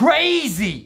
crazy.